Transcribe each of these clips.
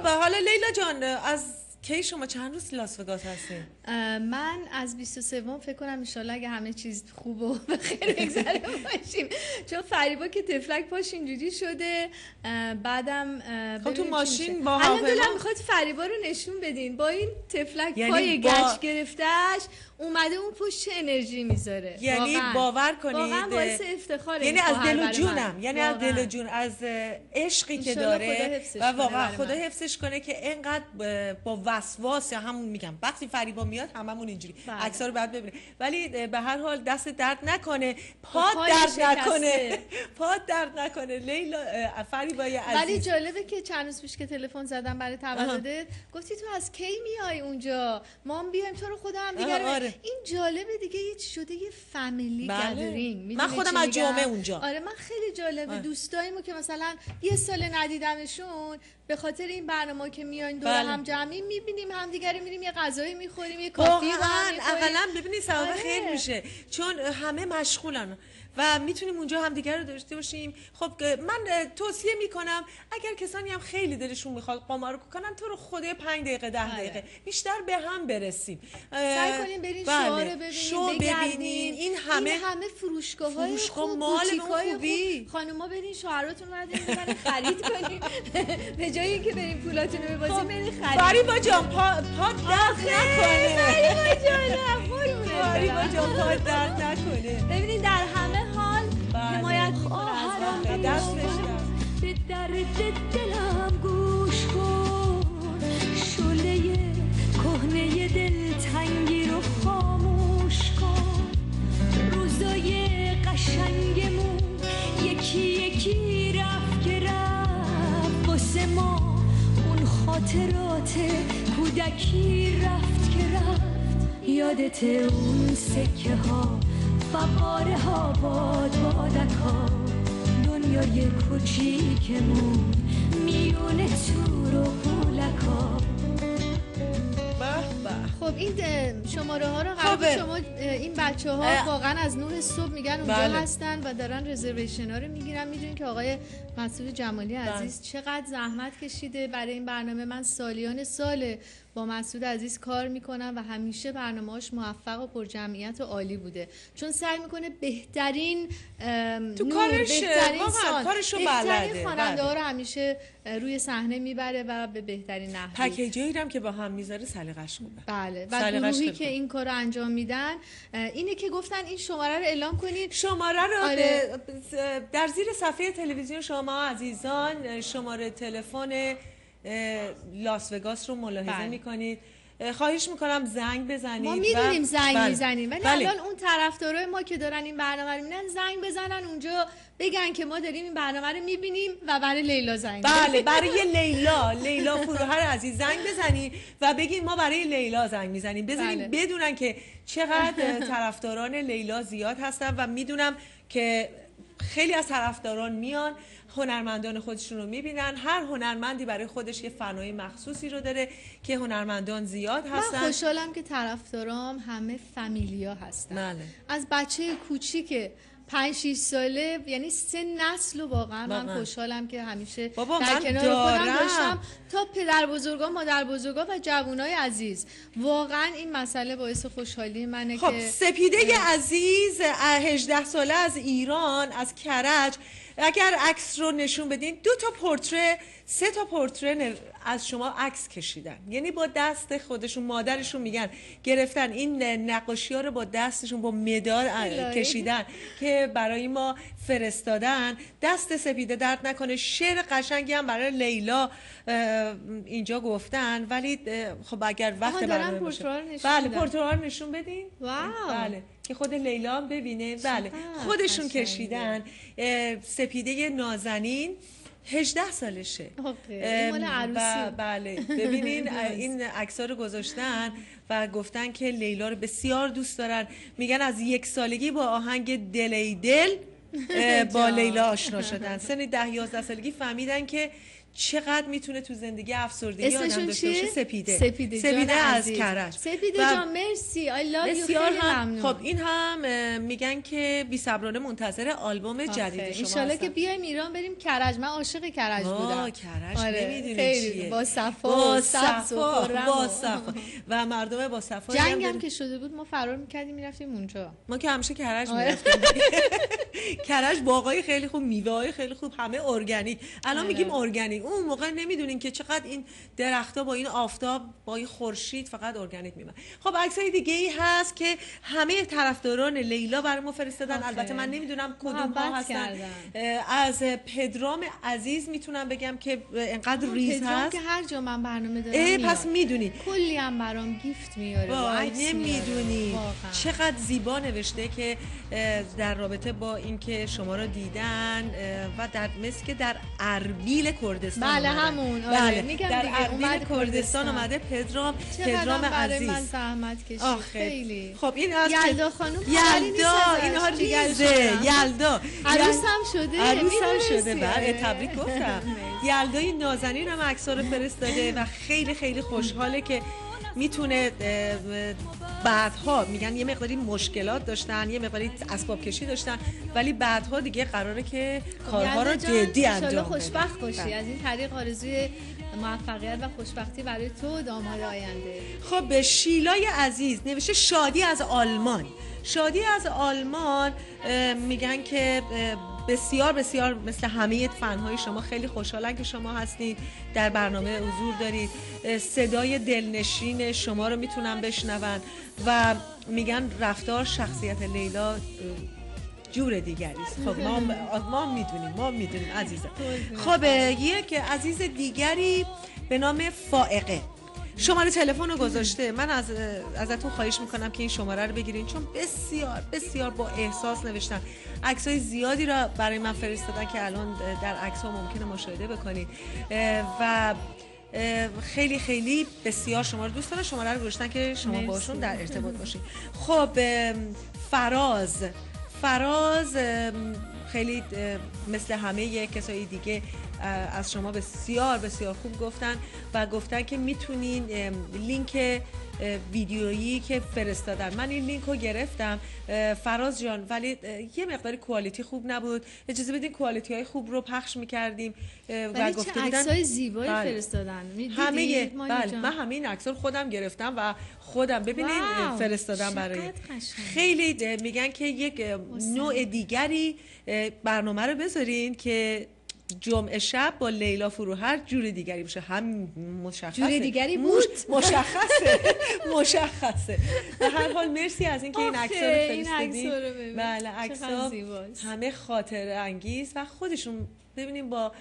خب حالا لیلا جان از کی شما چند روز لاس وگاس هستین من از 23 فکر کنم ان اگه همه چیز خوب و بخیر بگذره باشیم. چون فریبا که تفلک پاش اینجوری شده بعدم خب تو ماشین با الان دلم می‌خواد فریبا رو نشون بدین. با این تفلک یعنی پای با... گچ گرفتهش اومده اون پشت چه انرژی می‌ذاره. یعنی باور کنید. واقعا باعث افتخاره یعنی از دل و جونم. یعنی از دل و جون از عشقی که داره و واقعا خدا حفظش کنه که اینقدر با وسواس یا همون میگم وقتی فریبا میاد هممون اینجوری بله. عکس‌ها رو بعد ببینه ولی به هر حال دست درد نکنه. پا درد نکنه. پا درد نکنه. لیلا فریبای عزیز. ولی جالبه که چند روز پیش که تلفن زدم برای تولدت گفتی تو از کی میای اونجا؟ ما بیایم تو رو خدا هم دیگه آره. این جالبه دیگه یه شده یه فامیلی بله. من خودم از جامعه اونجا آره من خیلی جالبه دوستایمو که مثلا یه سال ندیدمشون به خاطر این برنامه که میاین دور بله. هم جمعی می‌بینیم همدیگه میریم یه غذایی می‌خوریم یه کافی اقلا ببینید ثواب آره. خیر میشه چون همه مشغولن و می‌تونیم اونجا هم دیگر رو داشته باشیم خب من توصیه می‌کنم اگر کسانی هم خیلی دلشون می‌خواد قمار کنن تو رو خدای 5 دقیقه 10 بله. دقیقه بیشتر به هم برسیم سعی کنیم برین بله. شو رو ببینین شو ببینین این همه این همه فروشگاه های خوب مال خوبی. خانوما برین شوهراتون رو برین خرید کنیم به جایی که بریم پولاتون رو ببازیم خب، برین خرید فریبا جان پا پا درد نکنه. فریبا جان فریبا جان پا درد نکنه. ببینید در همه حال حمایت می‌کنه از دست به درد دلم گوش کن. شله کهنه دل تنگی رو خاموش کن. روزای قشنگمون یکی یکی رفت که رفت. واسه ما اون خاطرات کودکی رفت که رفت. یادت اون سکه ها فقاره ها باد بادک ها. دنیای کوچیکمون میون تور و پولک ها. این شماره ها رو قبل شما این بچه ها واقعا از نور صبح میگن اونجا بله. هستن و دارن رزرویشن ها رو می‌گیرن می‌دونین که آقای مسئول جمالی بله. عزیز چقدر زحمت کشیده برای این برنامه من سالیان ساله با مسعود عزیز کار می‌کنم و همیشه برنامه‌اش موفق و پر جمعیت و عالی بوده. چون سعی می‌کنه بهترین تو کارش بهترین کارشو بلده. خواننده ها رو همیشه روی صحنه می‌بره و به بهترین نحو پکیجی هم که با هم می‌ذاره سلیقش خوبه بله. و گروهی که این کار رو انجام میدن اینه که گفتن این شماره رو اعلام کنید. شماره رو آره. در زیر صفحه تلویزیون شما عزیزان شماره تلفن لاس وگاس رو ملاحظه بله. می‌کنید خواهش می‌کنم زنگ بزنید ما می‌دونیم زنگ بله. می‌زنیم ولی بله. الان اون طرفدارای ما که دارن این برنامه رو می‌بینن زنگ بزنن اونجا بگن که ما داریم این برنامه رو می‌بینیم و برای لیلا زنگ بله برای لیلا لیلا فروهر عزیز زنگ بزنید و بگین ما برای لیلا زنگ می‌زنیم بزنیم بله. بدونن که چقدر طرفداران لیلا زیاد هستن و می‌دونم که خیلی از طرفداران میان هنرمندان خودشون رو می‌بینن. هر هنرمندی برای خودش یه فنای مخصوصی رو داره که هنرمندان زیاد هستن. من خوشحالم که طرفدارام همه فامیلیا هستن. بله. از بچه کوچیک پنج 6 ساله یعنی سه نسل و واقعا من خوشحالم که همیشه بابا در کنار خودم داشتم. تا پدر بزرگا مادر بزرگا و جوانای عزیز. واقعا این مسئله باعث خوشحالی منه خب که سپیده عزیز 18 ساله از ایران از کرج. اگر عکس رو نشون بدین دو تا پورتره سه تا پورتره از شما عکس کشیدن. یعنی با دست خودشون مادرشون میگن گرفتن. این نقاشی ها رو با دستشون با مدار کشیدن که برای ما فرستادن. دست سپیده درد نکنه. شعر قشنگی هم برای لیلا اینجا گفتن. ولی خب اگر وقت برنامه باشه. بله پورترال نشون بدین. واو. بله. که خود لیلا هم ببینه. بله. خودشون کشیدن. سپیده نازنین. 18 سالشه. و بله. ببینین این عکس رو گذاشتن و گفتن که لیلا رو بسیار دوست دارن. میگن از یک سالگی با آهنگ دل ای دل با لیلا آشنا شدن. سن ده یازده سالگی فهمیدن که چقدر می‌تونه تو زندگی افسردگی آدم داشته باشه؟ سپیده. سپیده, سپیده از کرج. سپیده جان مرسی. آی بسیار هم خب این هم میگن که بی صبرانه منتظر آلبوم جدید شما ان که بیایم ایران بریم کرج. من عاشق کرج بودم. کرج آره. نمی‌دونی چیه. با صفا با صفا با صفا. و مردم با صفا جنگ هم که شده بود ما فرار می‌کردیم می‌رفتیم اونجا. ما که همیشه کرج آره. می‌رفتیم. کرج باقای خیلی خوب میوه خیلی خوب همه ارگانیک. الان آره. میگیم ارگانیک. اون موقع نمی‌دونین که چقدر این درختها با این آفتاب با این خورشید فقط ارگانیک میمونن. خب عکسای دیگه ای هست که همه طرفداران لیلا برای ما فرستادن. البته من نمی‌دونم کدوم ها هستن از پدرام عزیز می‌تونم بگم که انقدر ریز هست. که هر جا من برنامه دارم پس می‌دونی. کلی هم برام گیفت میاره نمی‌دونی. چقدر زیبا نوشته که در رابطه با اینکه شما رو دیدن و در مثل که در اربیل کردستان بله همون. آره. بله. میگم در اربیل کردستان اومده پدرام پدرام عزیز من زحمت کشید. خیلی. خب این از یلدا خانم یلدا اینها ریزه یلدا. عروس هم شده عروس هم شده. بله تبریک گفتم. یلدای نازنین هم عکس‌ها رو فرستاده و خیلی خیلی خوشحاله که می‌تونه بعدها میگن یه مقداری مشکلات داشتن یه مقداری اسباب کشی داشتن ولی بعدها دیگه قراره که کارها رو جدی انجام خوشبخت باشی. بله. از این طریق آرزوی موفقیت و خوشبختی برای تو داماد آینده. خب به شیلای عزیز نوشته شادی از آلمان. شادی از آلمان میگن که بسیار بسیار مثل همه فنهای شما خیلی خوشحالن که شما هستید در برنامه حضور دارید. صدای دلنشین شما رو می‌تونن بشنون و میگن رفتار شخصیت لیلا جور دیگری است. خب ما ما می‌دونیم ما می‌دونیم عزیزم. خب یک عزیز دیگری به نام فائقه. شماره تلفن رو گذاشته. من از ازتون خواهش می‌کنم که این شماره رو بگیرین چون بسیار بسیار با احساس نوشتن. عکس های زیادی را برای من فرستادن که الان در عکس ها ممکنه مشاهده بکنید و خیلی خیلی بسیار شما رو دوست دارن شماره رو گذاشتن که شما باشون در ارتباط باشید خب فراز. فراز خیلی مثل همه کسایی دیگه از شما بسیار بسیار خوب گفتن و گفتن که می‌تونین لینک ویدیویی که فرستادن. من این لینک رو گرفتم. فراز جان ولی یه مقدار کوالیتی خوب نبود. اجازه بدین کوالیتی های خوب رو پخش می‌کردیم. و گفته بودن زیبایی بله. فرستادن. همه بله من همه این عکس رو خودم گرفتم و خودم ببینید فرستادم برای خیلی میگن که یک نوع دیگری برنامه رو بذارین که جمعه شب با لیلا فروهر جور دیگری باشه. هم مشخصه. جور دیگری بود؟ مشخصه. مشخصه. به هر حال مرسی از اینکه این عکس رو فرستادین بله عکس همه خاطر انگیز و خودشون ببینیم با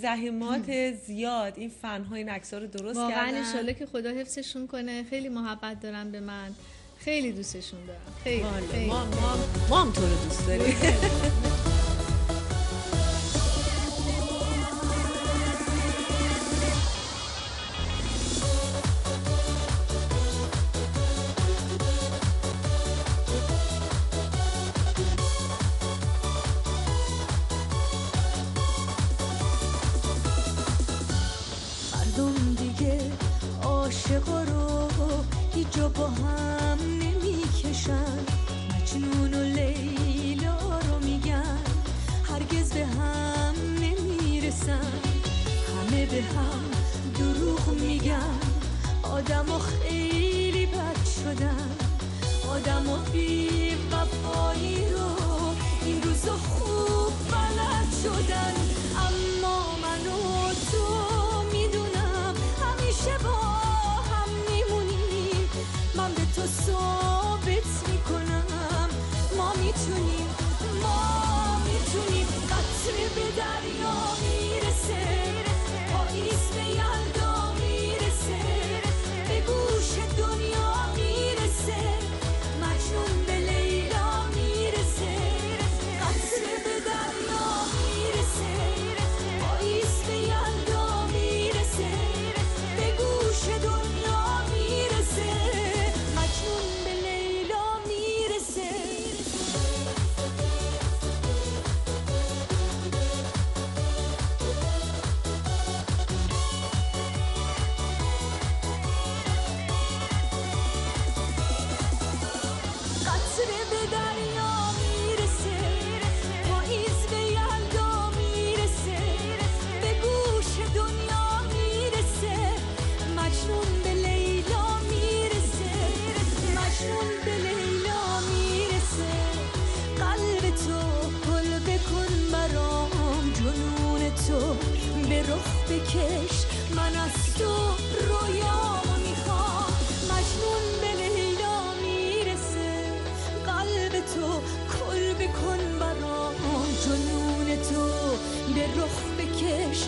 زحمات زیاد این فن ها این عکس رو درست واقعا واقعا که خدا حفظشون کنه. خیلی محبت دارن به من. خیلی دوستشون دارم. خیلی, خیلی. ما, ما, ما هم تو رو دوست داریم. به هم دروغ میگم آدم خیلی بد شدم آدم و بی وفایی رو این روز خوب بلد شدن. اما من و تو می‌دونم همیشه با هم میمونیم. من به تو سو رخ بکش. من از تو رویا می‌خوام. مجنون به لیلا می‌رسه. قلب تو کل بکن برام. جنون تو به رخ بکش.